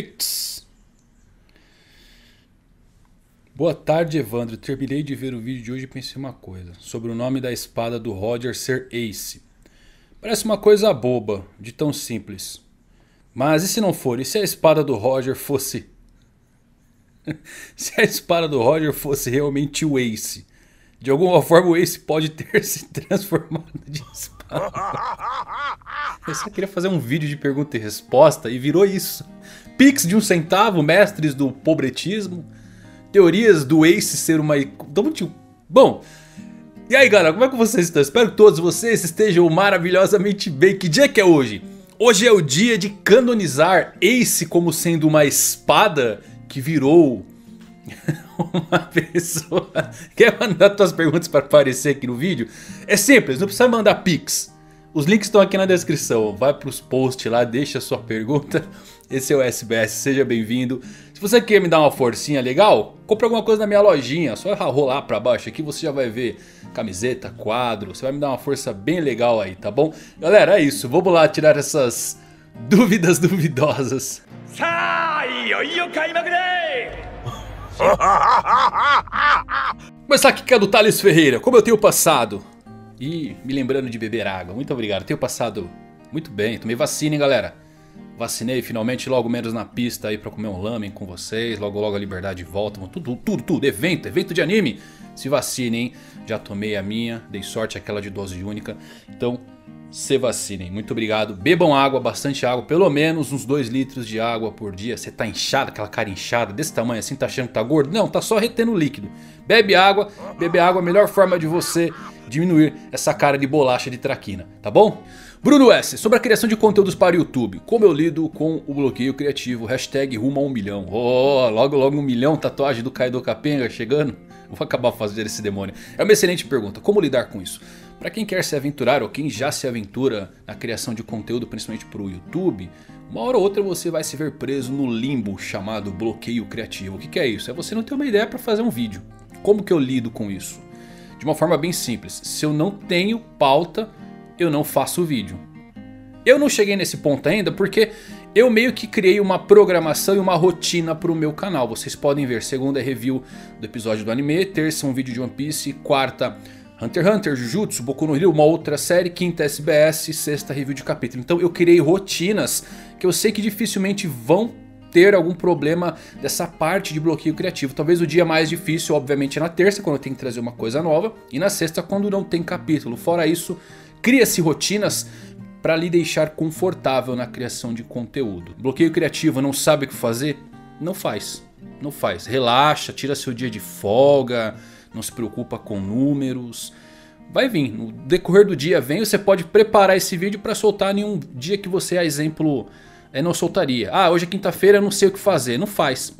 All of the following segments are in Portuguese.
Pix. Boa tarde, Evandro. Terminei de ver o vídeo de hoje e pensei uma coisa. Sobre o nome da espada do Roger ser Ace. Parece uma coisa boba, de tão simples. Mas e se não for? E se a espada do Roger fosse... se a espada do Roger fosse realmente o Ace? De alguma forma o Ace pode ter se transformado de espada. Eu só queria fazer um vídeo de pergunta e resposta e virou isso. Pix de um centavo, mestres do pobretismo. Teorias do Ace ser uma... Bom, e aí galera, como é que vocês estão? Espero que todos vocês estejam maravilhosamente bem. Que dia que é hoje? Hoje é o dia de canonizar Ace como sendo uma espada que virou uma pessoa. Quer mandar suas perguntas para aparecer aqui no vídeo? É simples, não precisa mandar pix. Os links estão aqui na descrição. Vai para os posts lá, deixa a sua pergunta. Esse é o SBS, seja bem-vindo. Se você quer me dar uma forcinha legal, compre alguma coisa na minha lojinha. Só rolar para baixo aqui você já vai ver camiseta, quadro. Você vai me dar uma força bem legal aí, tá bom? Galera, é isso. Vamos lá tirar essas dúvidas duvidosas. Começar aqui que é do Thales Ferreira. Como eu tenho passado? E me lembrando de beber água. Muito obrigado. Tenho passado muito bem. Tomei vacina, hein, galera. Vacinei finalmente logo menos na pista aí pra comer um lamen com vocês. Logo logo a liberdade volta. Tudo, tudo, tudo. Evento, evento de anime. Se vacinem. Já tomei a minha. Dei sorte aquela de dose única. Então se vacinem. Muito obrigado. Bebam água, bastante água. Pelo menos uns 2 litros de água por dia. Você tá inchado, aquela cara inchada desse tamanho assim, tá achando que tá gordo? Não, tá só retendo líquido. Bebe água. Beber água a melhor forma de você diminuir essa cara de bolacha de traquina. Tá bom? Bruno S. Sobre a criação de conteúdos para o YouTube. Como eu lido com o bloqueio criativo. Hashtag rumo a um milhão. Oh, logo logo um milhão. Tatuagem do Kaido Capenga chegando. Vou acabar fazendo esse demônio. É uma excelente pergunta. Como lidar com isso? Para quem quer se aventurar ou quem já se aventura na criação de conteúdo principalmente para o YouTube, uma hora ou outra você vai se ver preso no limbo chamado bloqueio criativo. O que, que é isso? É você não ter uma ideia para fazer um vídeo. Como que eu lido com isso? De uma forma bem simples. Se eu não tenho pauta, eu não faço vídeo. Eu não cheguei nesse ponto ainda porque eu meio que criei uma programação e uma rotina para o meu canal. Vocês podem ver, segunda é review do episódio do anime, terça um vídeo de One Piece, quarta Hunter x Hunter, Jujutsu, Boku no Hero, uma outra série, quinta SBS, sexta review de capítulo. Então eu criei rotinas que eu sei que dificilmente vão ter algum problema dessa parte de bloqueio criativo. Talvez o dia mais difícil, obviamente, é na terça, quando eu tenho que trazer uma coisa nova. E na sexta, quando não tem capítulo. Fora isso, cria-se rotinas para lhe deixar confortável na criação de conteúdo. Bloqueio criativo, não sabe o que fazer? Não faz. Não faz. Relaxa, tira seu dia de folga não se preocupa com números. Vai vir, no decorrer do dia vem, você pode preparar esse vídeo para soltar em um dia que você, a exemplo, é, não soltaria. Ah, hoje é quinta-feira, eu não sei o que fazer. Não faz.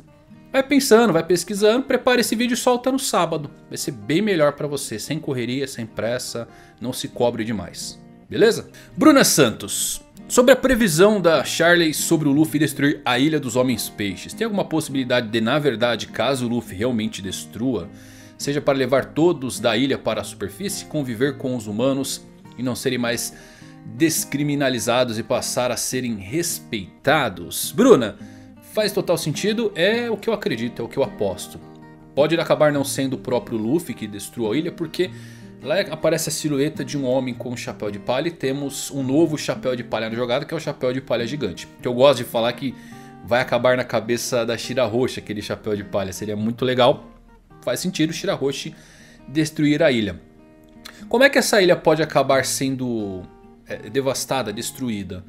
Vai pensando, vai pesquisando, prepara esse vídeo e solta no sábado. Vai ser bem melhor para você, sem correria, sem pressa, não se cobre demais. Beleza? Bruna Santos. Sobre a previsão da Charlie sobre o Luffy destruir a Ilha dos Homens Peixes. Tem alguma possibilidade de, na verdade, caso o Luffy realmente destrua seja para levar todos da ilha para a superfície, conviver com os humanos e não serem mais descriminalizados e passar a serem respeitados. Bruna, faz total sentido, é o que eu acredito, é o que eu aposto. Pode acabar não sendo o próprio Luffy que destrua a ilha, porque lá aparece a silhueta de um homem com um chapéu de palha e temos um novo chapéu de palha na jogada, que é o chapéu de palha gigante. Que eu gosto de falar que vai acabar na cabeça da Shira Roxa, aquele chapéu de palha, seria muito legal faz sentido Shirahoshi destruir a ilha. Como é que essa ilha pode acabar sendo é, devastada, destruída?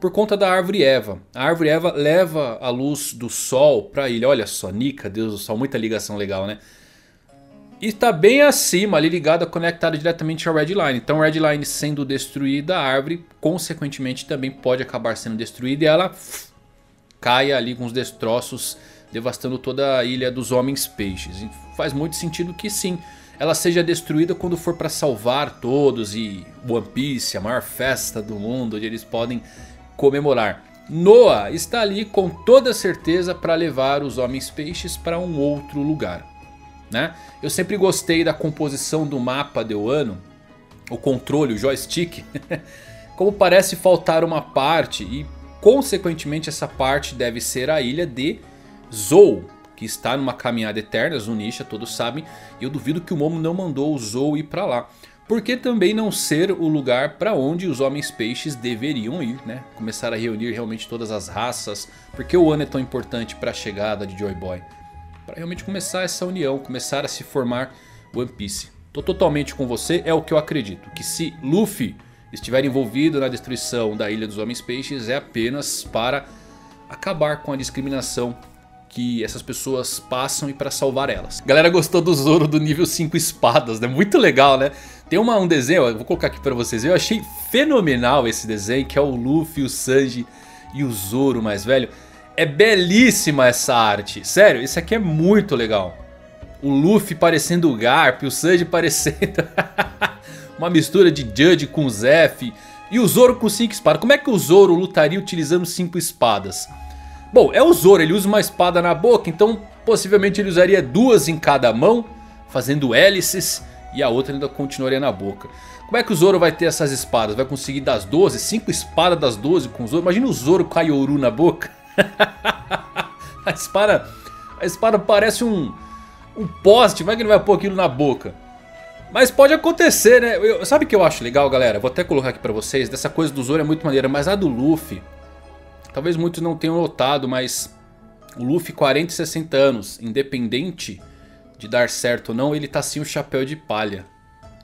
Por conta da árvore Eva. A árvore Eva leva a luz do sol para a ilha. Olha só, Nika, Deus do Sol, muita ligação legal, né? E está bem acima, ali ligada, conectada diretamente ao Redline. Então Redline sendo destruída, a árvore consequentemente também pode acabar sendo destruída. E ela cai ali com os destroços devastando toda a ilha dos homens peixes. E faz muito sentido que sim, ela seja destruída quando for para salvar todos e One Piece, a maior festa do mundo, onde eles podem comemorar. Noah está ali com toda certeza para levar os homens peixes para um outro lugar. Né? Eu sempre gostei da composição do mapa de Wano, o controle, o joystick. Como parece faltar uma parte e consequentemente essa parte deve ser a ilha de Zou. Que está numa caminhada eterna, Zunisha, todos sabem. E eu duvido que o Momo não mandou o Zou ir pra lá. Por que também não ser o lugar para onde os homens peixes deveriam ir, né? Começar a reunir realmente todas as raças. Por que o ano é tão importante para a chegada de Joy Boy? Para realmente começar essa união, começar a se formar One Piece. Tô totalmente com você, é o que eu acredito. Que se Luffy estiver envolvido na destruição da Ilha dos Homens Peixes é apenas para acabar com a discriminação que essas pessoas passam e para salvar elas. Galera gostou do Zoro do nível 5 espadas, né? Muito legal, né? Tem uma, um desenho, eu vou colocar aqui para vocês. Eu achei fenomenal esse desenho, que é o Luffy, o Sanji e o Zoro mais velho. É belíssima essa arte. Sério, isso aqui é muito legal. O Luffy parecendo o Garp, o Sanji parecendo uma mistura de Judge com Zef. E o Zoro com 5 espadas. Como é que o Zoro lutaria utilizando 5 espadas? Bom, é o Zoro, ele usa uma espada na boca, então possivelmente ele usaria duas em cada mão, fazendo hélices, e a outra ainda continuaria na boca. Como é que o Zoro vai ter essas espadas? Vai conseguir das 12? 5 espadas das 12 com o Zoro? Imagina o Zoro com a Yoru na boca. a espada, a espada parece um, um poste, como é que ele vai pôr aquilo na boca? Mas pode acontecer, né? Eu, sabe o que eu acho legal, galera? Vou até colocar aqui pra vocês. Dessa coisa do Zoro é muito maneira, mas a do Luffy... Talvez muitos não tenham notado, mas o Luffy 40 e 60 anos, independente de dar certo ou não, ele tá sem o chapéu de palha.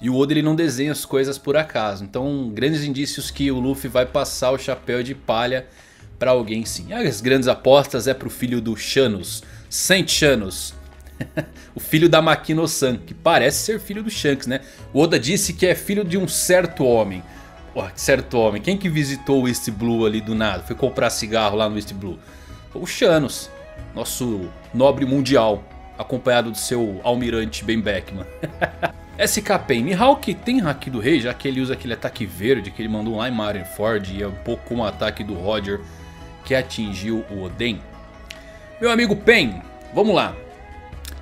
E o Oda ele não desenha as coisas por acaso. Então grandes indícios que o Luffy vai passar o chapéu de palha para alguém sim. As grandes apostas é pro filho do Shanos, Saint Shanos. o filho da Makino-san, que parece ser filho do Shanks, né? O Oda disse que é filho de um certo homem. Oh, certo homem. Quem que visitou o East Blue ali do nada? Foi comprar cigarro lá no East Blue? Foi o Shanos, nosso nobre mundial, acompanhado do seu almirante Ben Beckman. SK Pen Mihawk tem Haki do Rei, já que ele usa aquele ataque verde que ele mandou lá em Marineford e é um pouco como o ataque do Roger que atingiu o Oden. Meu amigo Pen, vamos lá.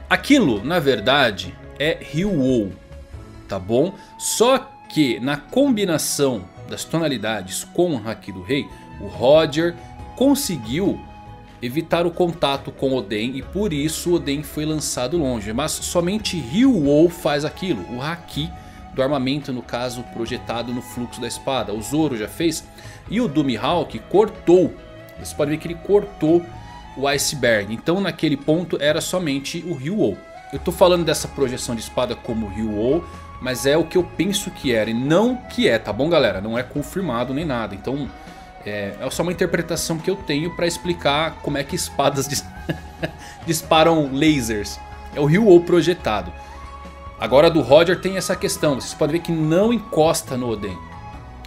Aquilo, na verdade, é Ryu-Oh, tá bom? Só que na combinação das tonalidades com o Haki do Rei, o Roger conseguiu evitar o contato com Oden e por isso Oden foi lançado longe. Mas somente Ryu-Oh faz aquilo, o Haki do armamento no caso projetado no fluxo da espada. O Zoro já fez e o do Mihawk cortou, você pode ver que ele cortou o iceberg. Então naquele ponto era somente o Ryu-Oh. Eu tô falando dessa projeção de espada como Ryu-Oh mas é o que eu penso que era e não que é, tá bom galera? Não é confirmado nem nada, então é, é só uma interpretação que eu tenho para explicar como é que espadas dis disparam lasers. É o Ryu-Oh projetado. Agora do Roger tem essa questão, vocês podem ver que não encosta no Oden.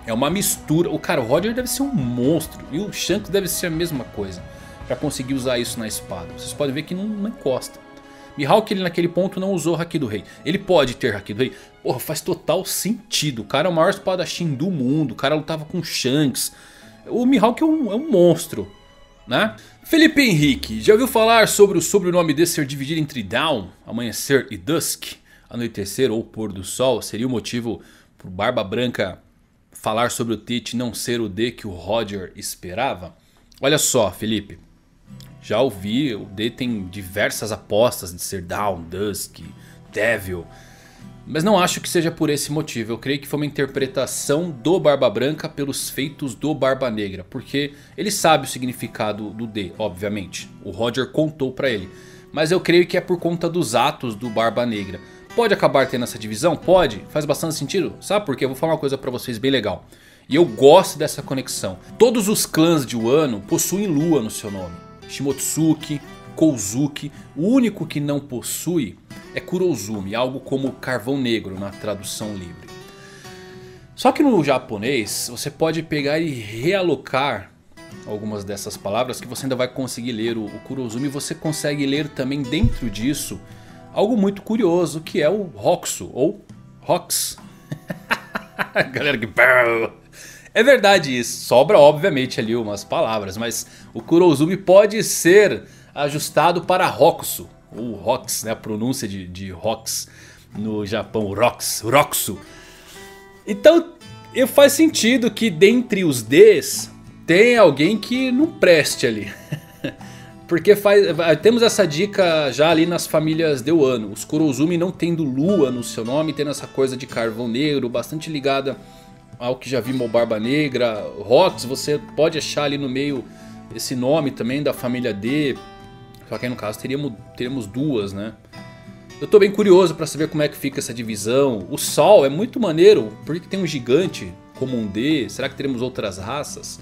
É uma mistura, o cara, o Roger deve ser um monstro e o Shanks deve ser a mesma coisa. Pra conseguir usar isso na espada. Vocês podem ver que não, não encosta. Mihawk ele naquele ponto não usou Haki do Rei. Ele pode ter Haki do Rei? Porra, faz total sentido. O cara é o maior espadachim do mundo. O cara lutava com Shanks. O Mihawk é um, é um monstro, né? Felipe Henrique, já ouviu falar sobre o sobrenome desse ser dividido entre Down, Amanhecer e Dusk? Anoitecer ou Pôr do Sol? Seria o motivo pro Barba Branca falar sobre o Tite não ser o D que o Roger esperava? Olha só, Felipe. Já ouvi, o D tem diversas apostas de ser Down, Dusk, Devil. Mas não acho que seja por esse motivo. Eu creio que foi uma interpretação do Barba Branca pelos feitos do Barba Negra. Porque ele sabe o significado do D, obviamente. O Roger contou pra ele. Mas eu creio que é por conta dos atos do Barba Negra. Pode acabar tendo essa divisão? Pode. Faz bastante sentido. Sabe por quê? Eu vou falar uma coisa pra vocês bem legal. E eu gosto dessa conexão. Todos os clãs de Wano possuem lua no seu nome. Shimotsuki, Kouzuki. O único que não possui é Kurozumi, algo como carvão negro na tradução livre. Só que no japonês você pode pegar e realocar algumas dessas palavras que você ainda vai conseguir ler o, Kurozumi. Você consegue ler também dentro disso algo muito curioso que é o Roxo ou Rox. Galera que... É verdade isso, sobra obviamente ali umas palavras, mas o Kurozumi pode ser ajustado para Roxo, ou Rox, né, a pronúncia de, de Rox no Japão, Rox, Roxo. Então faz sentido que dentre os Ds tem alguém que não preste ali. Porque faz, temos essa dica já ali nas famílias de Wano. Os Kurozumi não tendo lua no seu nome, tendo essa coisa de carvão negro, bastante ligada ao que já vimos Barba Negra. Rox, você pode achar ali no meio esse nome também da família D. Só que aí no caso teríamos, teríamos duas, né? Eu tô bem curioso para saber como é que fica essa divisão. O Sol é muito maneiro, porque tem um gigante como um D. Será que teremos outras raças?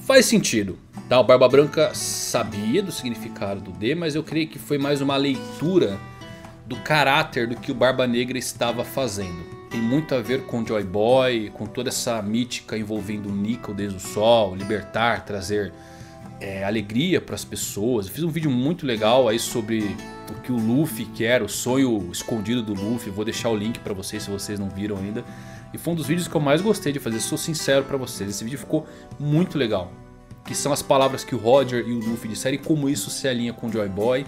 Faz sentido. Tá, o Barba Branca sabia do significado do D, mas eu creio que foi mais uma leitura do caráter do que o Barba Negra estava fazendo. Tem muito a ver com Joy Boy, com toda essa mítica envolvendo o Nickel desde o sol, libertar, trazer é, alegria para as pessoas. Eu fiz um vídeo muito legal aí sobre o que o Luffy quer, o sonho escondido do Luffy. Vou deixar o link para vocês se vocês não viram ainda. E foi um dos vídeos que eu mais gostei de fazer, sou sincero para vocês. Esse vídeo ficou muito legal que são as palavras que o Roger e o Luffy disseram e como isso se alinha com Joy Boy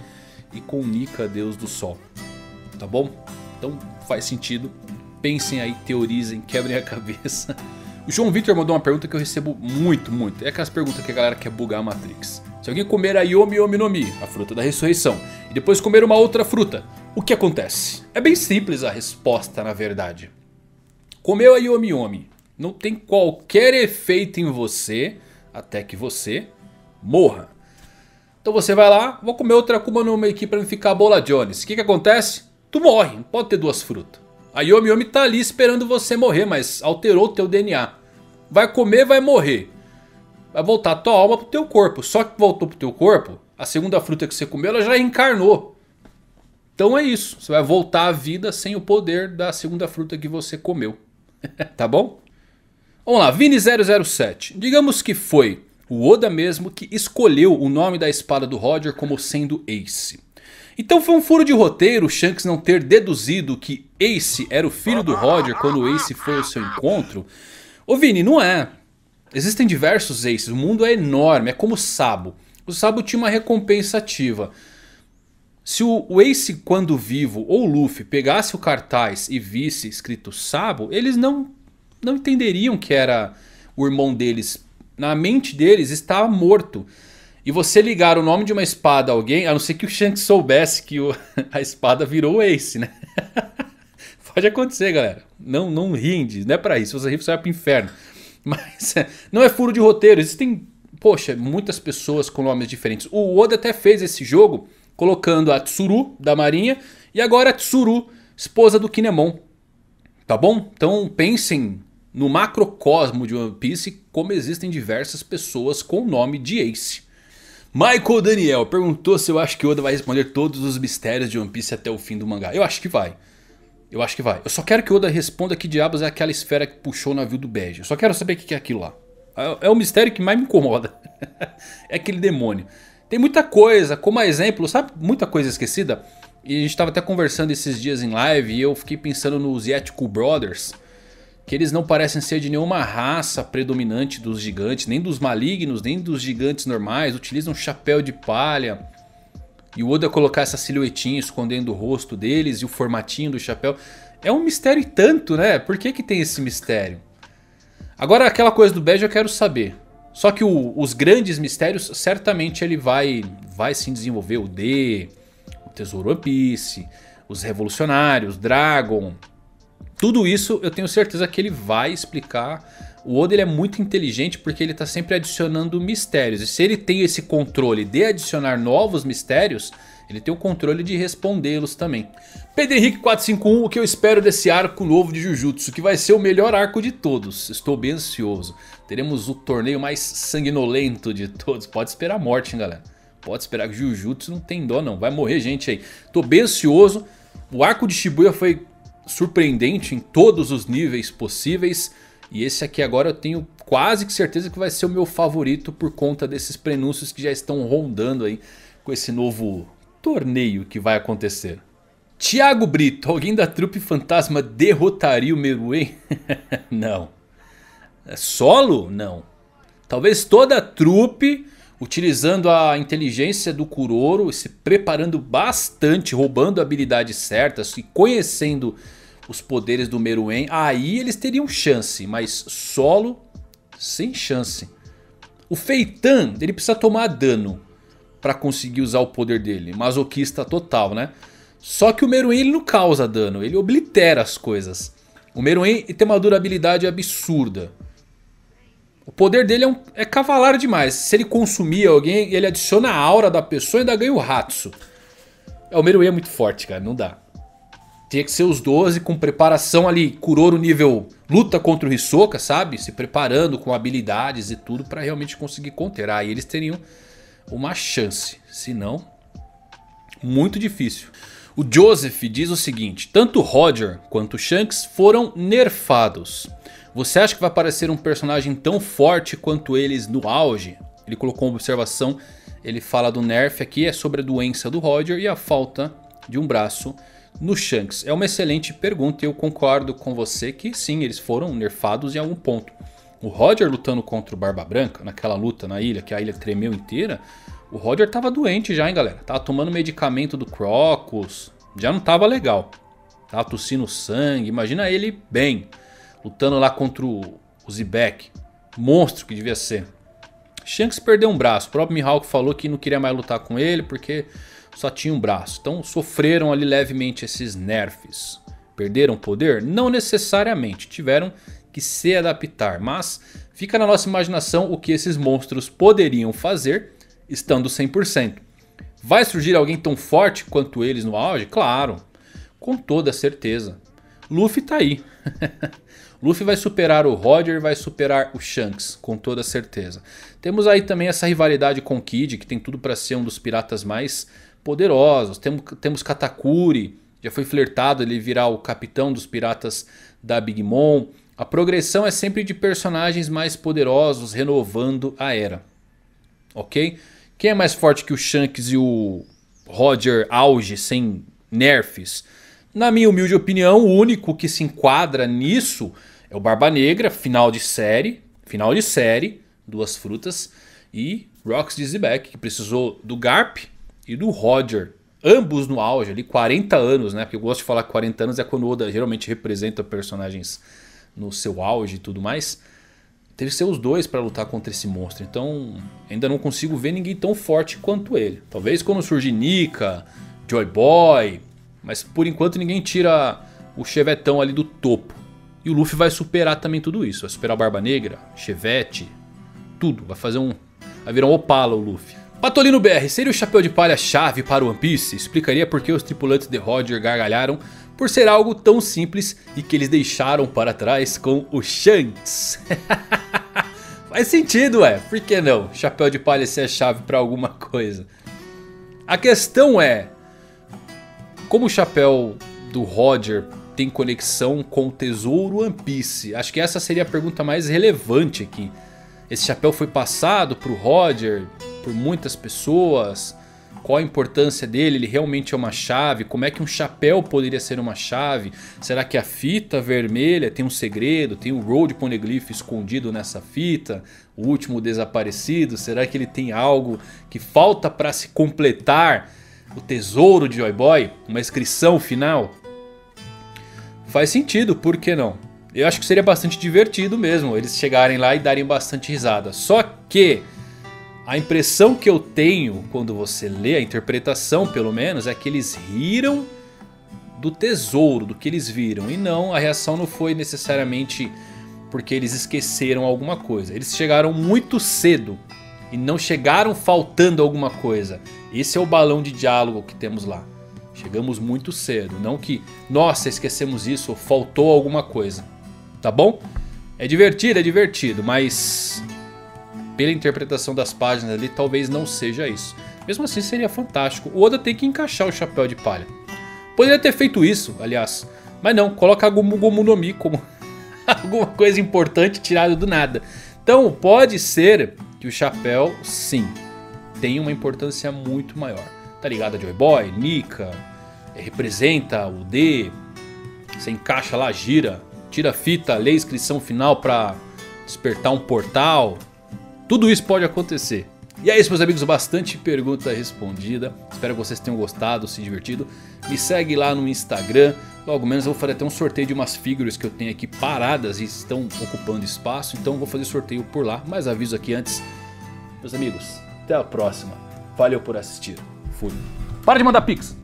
e com Nika, Deus do Sol. Tá bom? Então faz sentido. Pensem aí, teorizem, quebrem a cabeça. O João Victor mandou uma pergunta que eu recebo muito, muito. É aquelas perguntas que a galera quer bugar a Matrix. Se alguém comer a Yomi Yomi no Mi, a fruta da ressurreição, e depois comer uma outra fruta, o que acontece? É bem simples a resposta, na verdade. Comeu a Yomi Yomi, não tem qualquer efeito em você até que você morra. Então você vai lá, vou comer outra Akuma no Mi aqui pra não ficar bola Jones. O que que acontece? Tu morre, não pode ter duas frutas. A Yomi Yomi tá ali esperando você morrer, mas alterou o teu DNA. Vai comer, vai morrer. Vai voltar a tua alma pro teu corpo. Só que voltou pro teu corpo, a segunda fruta que você comeu, ela já reencarnou. Então é isso, você vai voltar à vida sem o poder da segunda fruta que você comeu. tá bom? Vamos lá, Vini007. Digamos que foi o Oda mesmo que escolheu o nome da espada do Roger como sendo Ace. Então foi um furo de roteiro o Shanks não ter deduzido que Ace era o filho do Roger quando Ace foi ao seu encontro? Ô Vini, não é. Existem diversos Aces, o mundo é enorme, é como o Sabo. O Sabo tinha uma recompensa ativa. Se o Ace quando vivo ou Luffy pegasse o cartaz e visse escrito Sabo, eles não não entenderiam que era o irmão deles. Na mente deles estava morto. E você ligar o nome de uma espada a alguém, a não ser que o Shanks soubesse que o, a espada virou Ace, né? Pode acontecer, galera. Não, não rinde, não é pra isso. Se você rir, você vai pro inferno. Mas não é furo de roteiro. Existem, poxa, muitas pessoas com nomes diferentes. O Oda até fez esse jogo colocando a Tsuru da marinha e agora a Tsuru, esposa do Kinemon. Tá bom? Então pensem no macrocosmo de One Piece como existem diversas pessoas com o nome de Ace. Michael Daniel perguntou se eu acho que Oda vai responder todos os mistérios de One Piece até o fim do mangá. Eu acho que vai. Eu acho que vai. Eu só quero que Oda responda que diabos é aquela esfera que puxou o navio do Bege. Eu só quero saber o que é aquilo lá. É, é o mistério que mais me incomoda. é aquele demônio. Tem muita coisa, como exemplo, sabe? Muita coisa esquecida. E a gente estava até conversando esses dias em live e eu fiquei pensando nos Yetico Brothers que eles não parecem ser de nenhuma raça predominante dos gigantes, nem dos malignos, nem dos gigantes normais, utilizam chapéu de palha. E o Oda colocar essa silhuetinha escondendo o rosto deles e o formatinho do chapéu. É um mistério e tanto, né? Por que, que tem esse mistério? Agora aquela coisa do Bege eu quero saber. Só que o, os grandes mistérios certamente ele vai, vai sim desenvolver. O D, o Tesouro One Piece, os Revolucionários, Dragon, tudo isso eu tenho certeza que ele vai explicar. O Oda ele é muito inteligente porque ele está sempre adicionando mistérios. E se ele tem esse controle de adicionar novos mistérios, ele tem o controle de respondê-los também. Pedro Henrique 451, o que eu espero desse arco novo de Jujutsu, que vai ser o melhor arco de todos. Estou bem ansioso. Teremos o torneio mais sanguinolento de todos. Pode esperar a morte, hein, galera. Pode esperar que Jujutsu não tem dó não, vai morrer gente aí. Estou bem ansioso. O arco de Shibuya foi surpreendente em todos os níveis possíveis. E esse aqui agora eu tenho quase que certeza que vai ser o meu favorito por conta desses prenúncios que já estão rondando aí com esse novo torneio que vai acontecer. Tiago Brito, alguém da trupe fantasma derrotaria o Meruem? Não. É solo? Não. Talvez toda a trupe utilizando a inteligência do Kuroro, se preparando bastante, roubando habilidades certas e conhecendo os poderes do Meruem, aí eles teriam chance, mas solo sem chance. O Feitan, ele precisa tomar dano para conseguir usar o poder dele. Masoquista total, né? Só que o Meruem ele não causa dano, ele oblitera as coisas. O Meruem tem uma durabilidade absurda. O poder dele é, um, é cavalar demais. Se ele consumir alguém, ele adiciona a aura da pessoa e ainda ganha o Hatsu. É, o Meruem é muito forte, cara, não dá. Tinha que ser os 12 com preparação ali, Kuroro nível luta contra o Hisoka, sabe? Se preparando com habilidades e tudo pra realmente conseguir conter. Aí eles teriam uma chance, se não, muito difícil. O Joseph diz o seguinte, tanto Roger quanto Shanks foram nerfados. Você acha que vai aparecer um personagem tão forte quanto eles no auge? Ele colocou uma observação, ele fala do nerf aqui, é sobre a doença do Roger e a falta de um braço no Shanks? É uma excelente pergunta e eu concordo com você que sim, eles foram nerfados em algum ponto. O Roger lutando contra o Barba Branca, naquela luta na ilha, que a ilha tremeu inteira, o Roger tava doente já, hein, galera. Tava tomando medicamento do Crocus, já não tava legal. Tava tossindo sangue, imagina ele bem, lutando lá contra o, Zebek. Monstro que devia ser. Shanks perdeu um braço, o próprio Mihawk falou que não queria mais lutar com ele porque só tinha um braço. Então sofreram ali levemente esses nerfs. Perderam poder? Não necessariamente, tiveram que se adaptar. Mas fica na nossa imaginação o que esses monstros poderiam fazer estando 100%. Vai surgir alguém tão forte quanto eles no auge? Claro, com toda certeza. Luffy tá aí. Luffy vai superar o Roger, vai superar o Shanks, com toda certeza. Temos aí também essa rivalidade com o Kid, que tem tudo para ser um dos piratas mais poderosos. Temos, temos Katakuri, já foi flertado ele virar o capitão dos piratas da Big Mom. A progressão é sempre de personagens mais poderosos renovando a era. Ok? Quem é mais forte que o Shanks e o Roger auge sem nerfs? Na minha humilde opinião, o único que se enquadra nisso é o Barba Negra, final de série. Final de série, duas frutas. E Rox Dizzyback, que precisou do Garp e do Roger. Ambos no auge ali, 40 anos, né? Porque eu gosto de falar que 40 anos é quando o Oda geralmente representa personagens no seu auge e tudo mais. Teve os dois para lutar contra esse monstro. Então ainda não consigo ver ninguém tão forte quanto ele. Talvez quando surgir Nika, Joy Boy. Mas por enquanto ninguém tira o Chevetão ali do topo. E o Luffy vai superar também tudo isso. Vai superar a Barba Negra, Chevette, tudo. Vai fazer um... Vai virar um Opala o Luffy. Patolino BR, seria o chapéu de palha chave para o One Piece? Explicaria por que os tripulantes de Roger gargalharam por ser algo tão simples e que eles deixaram para trás com o Shanks. Faz sentido, é. Por que não? Chapéu de palha ser a chave para alguma coisa. A questão é... Como o chapéu do Roger tem conexão com o tesouro One Piece? Acho que essa seria a pergunta mais relevante aqui. Esse chapéu foi passado para o Roger por muitas pessoas. Qual a importância dele? Ele realmente é uma chave? Como é que um chapéu poderia ser uma chave? Será que a fita vermelha tem um segredo? Tem o Road Poneglyph escondido nessa fita? O último desaparecido? Será que ele tem algo que falta para se completar o tesouro de Joy Boy? Uma inscrição final? Faz sentido, por que não? Eu acho que seria bastante divertido mesmo eles chegarem lá e darem bastante risada. Só que a impressão que eu tenho quando você lê a interpretação, pelo menos, é que eles riram do tesouro, do que eles viram. E não, a reação não foi necessariamente porque eles esqueceram alguma coisa. Eles chegaram muito cedo e não chegaram faltando alguma coisa. Esse é o balão de diálogo que temos lá. Chegamos muito cedo, não que, nossa, esquecemos isso, faltou alguma coisa. Tá bom? É divertido, é divertido, mas pela interpretação das páginas ali, talvez não seja isso. Mesmo assim seria fantástico. O Oda tem que encaixar o chapéu de palha. Poderia ter feito isso, aliás. Mas não, coloca a Gomu Gomu no Mi como alguma coisa importante tirada do nada. Então pode ser que o chapéu, sim, tenha uma importância muito maior. Tá ligado a Joy Boy, Nika, eh, representa o D, você encaixa lá, gira, tira a fita, lê a inscrição final para despertar um portal. Tudo isso pode acontecer. E é isso meus amigos, bastante pergunta respondida. Espero que vocês tenham gostado, se divertido. Me segue lá no Instagram. Logo menos eu vou fazer até um sorteio de umas figuras que eu tenho aqui paradas e estão ocupando espaço. Então vou fazer sorteio por lá. Mas aviso aqui antes Meus amigos, até a próxima. Valeu por assistir. Fui. Para de mandar pix.